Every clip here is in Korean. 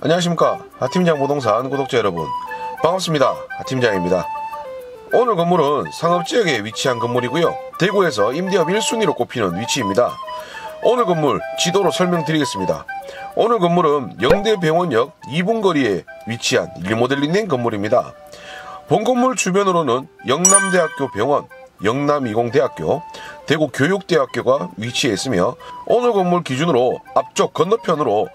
안녕하십니까. 하팀장 부동산 구독자 여러분. 반갑습니다. 하팀장입니다. 오늘 건물은 상업지역에 위치한 건물이고요. 대구에서 임대업 1순위로 꼽히는 위치입니다. 오늘 건물 지도로 설명드리겠습니다. 오늘 건물은 영대병원역 2분 거리에 위치한 리모델링된 건물입니다. 본 건물 주변으로는 영남대학교 병원 영남이공대학교, 대구교육대학교가 위치해 있으며 오늘 건물 기준으로 앞쪽 건너편으로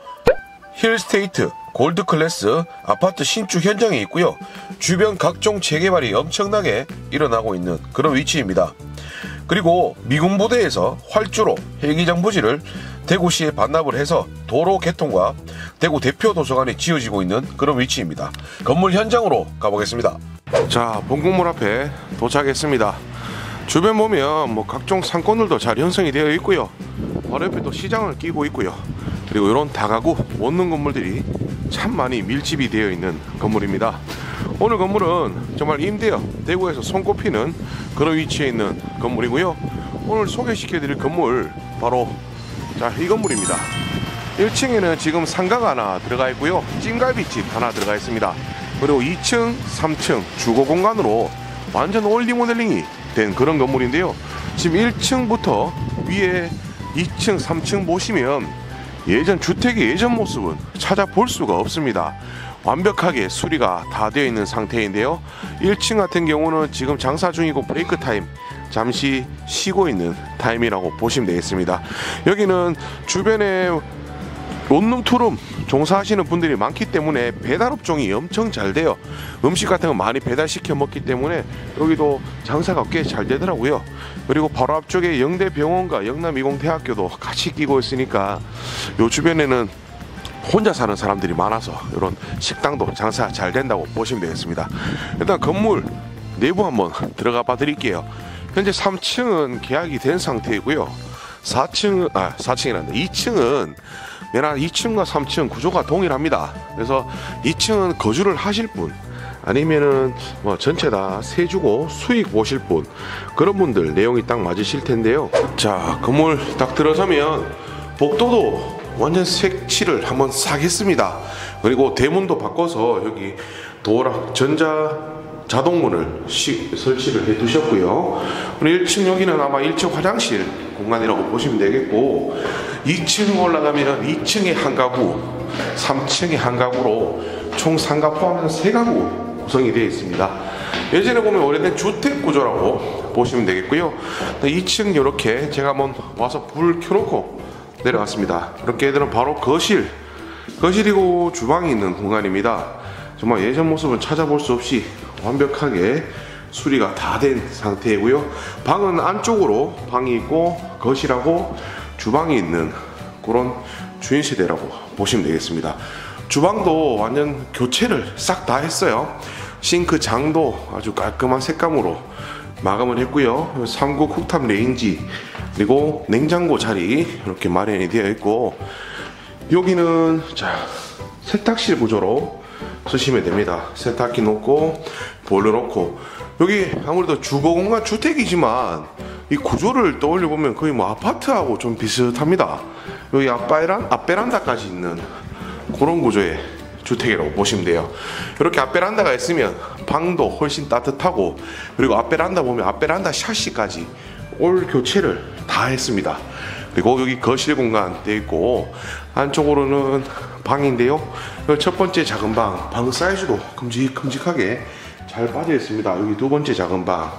힐스테이트, 골드클래스 아파트 신축 현장에 있고요. 주변 각종 재개발이 엄청나게 일어나고 있는 그런 위치입니다. 그리고 미군 부대에서 활주로 헬기장 부지를 대구시에 반납을 해서 도로 개통과 대구 대표 도서관이 지어지고 있는 그런 위치입니다. 건물 현장으로 가보겠습니다. 자, 본 건물 앞에 도착했습니다. 주변 보면 뭐 각종 상권들도 잘 형성이 되어 있고요. 바로 옆에 또 시장을 끼고 있고요. 그리고 이런 다가구 원룸 건물들이 참 많이 밀집이 되어 있는 건물입니다. 오늘 건물은 정말 임대업 대구에서 손꼽히는 그런 위치에 있는 건물이고요. 오늘 소개시켜 드릴 건물 바로 자 이 건물입니다. 1층에는 지금 상가가 하나 들어가 있고요. 찜갈비집 하나 들어가 있습니다. 그리고 2층, 3층 주거 공간으로 완전 all 리모델링이 된 그런 건물인데요. 지금 1층부터 위에 2층, 3층 보시면 예전 주택의 예전 모습은 찾아볼 수가 없습니다. 완벽하게 수리가 다 되어 있는 상태인데요. 1층 같은 경우는 지금 장사 중이고 브레이크 타임 잠시 쉬고 있는 타임이라고 보시면 되겠습니다. 여기는 주변에 론룸 투룸 종사하시는 분들이 많기 때문에 배달 업종이 엄청 잘 돼요. 음식 같은 거 많이 배달시켜 먹기 때문에 여기도 장사가 꽤 잘 되더라고요. 그리고 바로 앞쪽에 영대병원과 영남이공대학교도 같이 끼고 있으니까 요 주변에는 혼자 사는 사람들이 많아서 이런 식당도 장사 잘 된다고 보시면 되겠습니다. 일단 건물 내부 한번 들어가 봐 드릴게요. 현재 3층은 계약이 된 상태이고요. 4층, 아, 4층이란다. 2층은 얘나 2층과 3층 구조가 동일합니다. 그래서 2층은 거주를 하실 분, 아니면은 뭐 전체 다 세주고 수익 보실 분 그런 분들 내용이 딱 맞으실 텐데요. 자 건물 딱 들어서면 복도도 완전 색칠을 한번 사겠습니다. 그리고 대문도 바꿔서 여기 도어락 전자 자동문을 시, 설치를 해 두셨고요. 1층 여기는 아마 1층 화장실 공간이라고 보시면 되겠고 2층 올라가면 2층에 한 가구, 3층에 한 가구로 총 3가 포함해서 3가구 구성이 되어 있습니다. 예전에 보면 오래된 주택 구조라고 보시면 되겠고요. 2층 이렇게 제가 한번 와서 불 켜놓고 내려갔습니다. 이렇게 애들은 바로 거실, 거실이고 주방이 있는 공간입니다. 정말 예전 모습은 찾아볼 수 없이 완벽하게 수리가 다 된 상태이고요. 방은 안쪽으로 방이 있고 거실하고 주방이 있는 그런 주인 세대라고 보시면 되겠습니다. 주방도 완전 교체를 싹 다 했어요. 싱크 장도 아주 깔끔한 색감으로 마감을 했고요. 삼구 쿡탑 레인지 그리고 냉장고 자리 이렇게 마련이 되어 있고 여기는 자 세탁실 구조로 쓰시면 됩니다. 세탁기 놓고 보일러 놓고 여기 아무래도 주거 공간 주택이지만 이 구조를 떠올려 보면 거의 뭐 아파트하고 좀 비슷합니다. 여기 앞베란 앞베란다까지 있는 그런 구조의 주택이라고 보시면 돼요. 이렇게 앞베란다가 있으면 방도 훨씬 따뜻하고 그리고 앞베란다 보면 앞베란다 샤시까지 올 교체를 다 했습니다. 그리고 여기 거실 공간 되어 있고 안쪽으로는 방인데요. 첫 번째 작은 방, 방 사이즈도 큼직큼직하게 잘 빠져 있습니다. 여기 두 번째 작은 방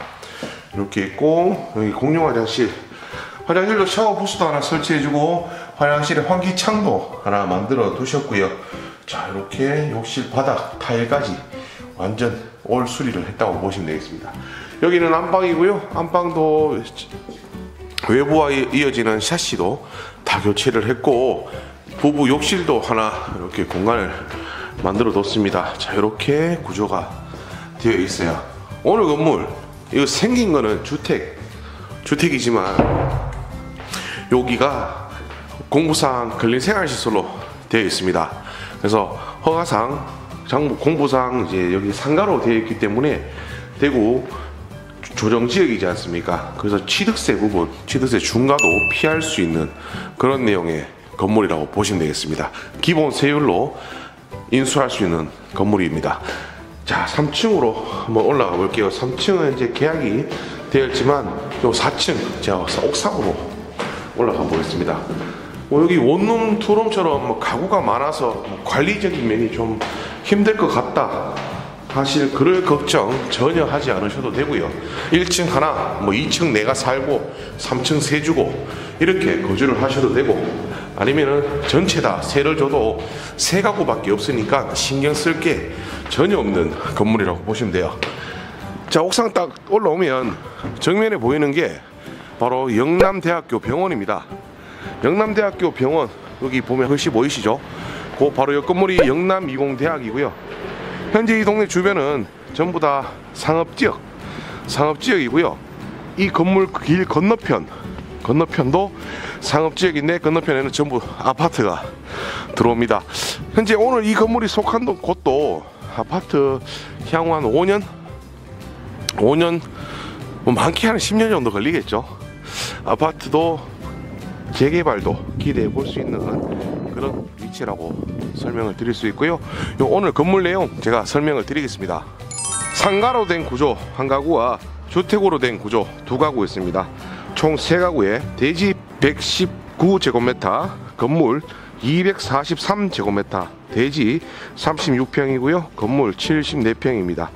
이렇게 있고 여기 공용 화장실 화장실도 샤워 부스도 하나 설치해주고 화장실에 환기창도 하나 만들어 두셨고요. 자 이렇게 욕실 바닥 타일까지 완전 올 수리를 했다고 보시면 되겠습니다. 여기는 안방이고요. 안방도 외부와 이어지는 샤시도 다 교체를 했고 부부 욕실도 하나 이렇게 공간을 만들어 뒀습니다. 자 이렇게 구조가 되어 있어요. 오늘 건물 이거 생긴 거는 주택 주택이지만 여기가 공부상 근린 생활시설로 되어 있습니다. 그래서 허가상 공부상 이제 여기 상가로 되어 있기 때문에 대구 조정 지역이지 않습니까? 그래서 취득세 부분, 취득세 중과도 피할 수 있는 그런 내용의 건물이라고 보시면 되겠습니다. 기본 세율로 인수할 수 있는 건물입니다. 자, 3층으로 한번 올라가 볼게요. 3층은 이제 계약이 되어 있지만 요 4층 제가 옥상으로 올라가 보겠습니다. 뭐 여기 원룸, 투룸처럼 뭐 가구가 많아서 뭐 관리적인 면이 좀 힘들 것 같다. 사실 그럴 걱정 전혀 하지 않으셔도 되고요. 1층 하나, 뭐 2층 내가 살고 3층 세 주고 이렇게 거주를 하셔도 되고 아니면은 전체 다 세를 줘도 세 가구밖에 없으니까 신경 쓸 게 전혀 없는 건물이라고 보시면 돼요. 자 옥상 딱 올라오면 정면에 보이는 게 바로 영남대학교 병원입니다. 영남대학교 병원 여기 보면 글씨 보이시죠? 그 바로 옆 건물이 영남이공대학이고요. 현재 이 동네 주변은 전부 다 상업지역, 상업지역이고요. 이 건물 길 건너편, 건너편도 상업지역인데 건너편에는 전부 아파트가 들어옵니다. 현재 오늘 이 건물이 속한 곳도 아파트 향후 한 5년, 5년 뭐 많게 한 10년 정도 걸리겠죠. 아파트도 재개발도 기대해 볼 수 있는 그런 위치라고 설명을 드릴 수 있고요. 요 오늘 건물 내용 제가 설명을 드리겠습니다. 상가로 된 구조 한 가구와 주택으로 된 구조 두 가구 있습니다. 총 세 가구에 대지 119제곱미터, 건물 243제곱미터, 대지 36평이고요. 건물 74평입니다.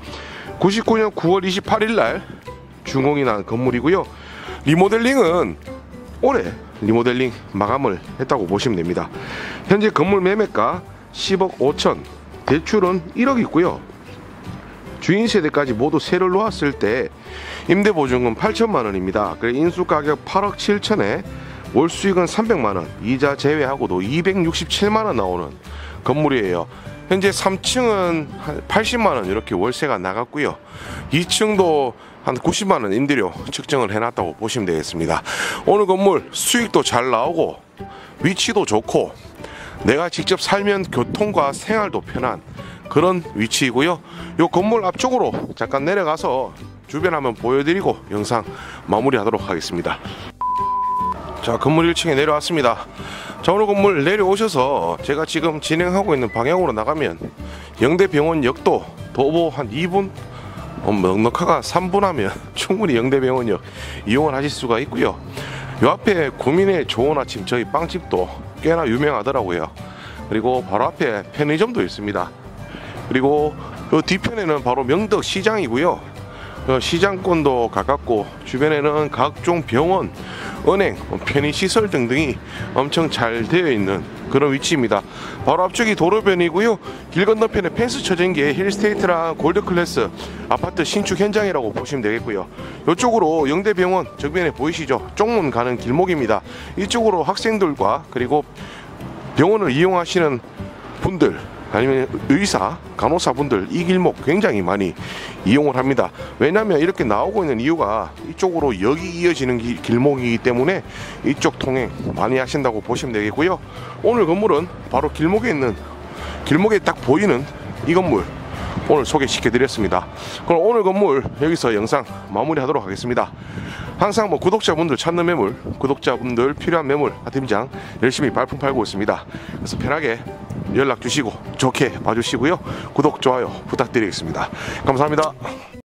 99년 9월 28일 날 준공이 난 건물이고요. 리모델링은 올해 리모델링 마감을 했다고 보시면 됩니다. 현재 건물 매매가 10억 5천, 대출은 1억 있고요. 주인 세대까지 모두 세를 놓았을 때 임대 보증금 8천만 원입니다. 그래 인수 가격 8억 7천에 월 수익은 300만 원, 이자 제외하고도 267만 원 나오는 건물이에요. 현재 3층은 한 80만 원 이렇게 월세가 나갔고요. 2층도 한 90만 원 임대료 측정을 해놨다고 보시면 되겠습니다. 오늘 건물 수익도 잘 나오고 위치도 좋고 내가 직접 살면 교통과 생활도 편한 그런 위치이고요. 요 건물 앞쪽으로 잠깐 내려가서 주변 한번 보여드리고 영상 마무리하도록 하겠습니다. 자 건물 1층에 내려왔습니다. 자 오늘 건물 내려오셔서 제가 지금 진행하고 있는 방향으로 나가면 영대병원 역도 도보 한 2분 어, 넉넉하가 3분 하면 충분히 영대병원역 이용을 하실 수가 있고요. 요 앞에 구민의 좋은 아침 저희 빵집도 꽤나 유명하더라고요. 그리고 바로 앞에 편의점도 있습니다. 그리고 요 뒤편에는 바로 명덕 시장이고요. 어, 시장권도 가깝고 주변에는 각종 병원, 은행, 뭐 편의시설 등등이 엄청 잘 되어 있는 그런 위치입니다. 바로 앞쪽이 도로변이고요. 길 건너편에 펜스 쳐진 게 힐스테이트랑 골드클래스 아파트 신축 현장이라고 보시면 되겠고요. 이쪽으로 영대병원 정면에 보이시죠? 쪽문 가는 길목입니다. 이쪽으로 학생들과 그리고 병원을 이용하시는 분들 아니면 의사, 간호사분들 이 길목 굉장히 많이 이용을 합니다. 왜냐하면 이렇게 나오고 있는 이유가 이쪽으로 여기 이어지는 기, 길목이기 때문에 이쪽 통행 많이 하신다고 보시면 되겠고요. 오늘 건물은 바로 길목에 있는 길목에 딱 보이는 이 건물 오늘 소개시켜 드렸습니다. 그럼 오늘 건물 여기서 영상 마무리 하도록 하겠습니다. 항상 뭐 구독자분들 찾는 매물, 구독자분들 필요한 매물 하팀장 열심히 발품 팔고 있습니다. 그래서 편하게 연락 주시고 좋게 봐주시고요. 구독, 좋아요 부탁드리겠습니다. 감사합니다.